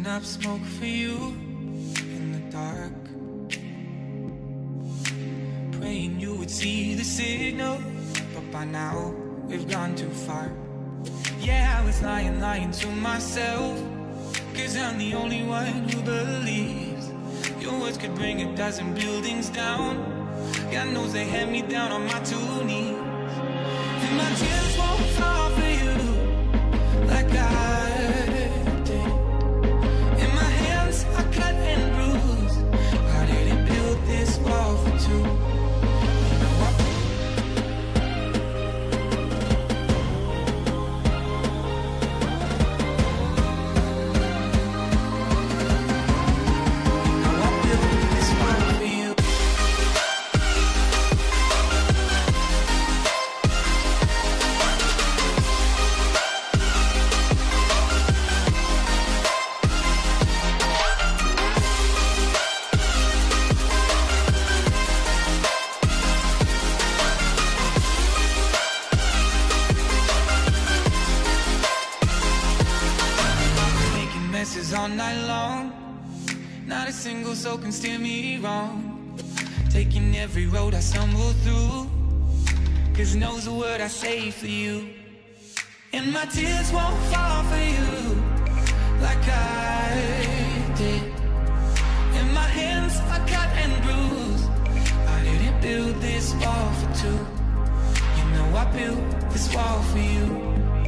Sending up smoke for you in the dark. Praying you would see the signal, but by now we've gone too far. Yeah, I was lying, lying to myself. Cause I'm the only one who believes your words could bring a dozen buildings down. God knows they had me down on my two knees. And my tears all night long. Not a single soul can steer me wrong. Taking every road I stumble through. Cause knows the word I say for you. And my tears won't fall for you like I did. And my hands are cut and bruised. I didn't build this wall for two. You know I built this wall for you.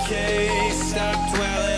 Okay, stop dwelling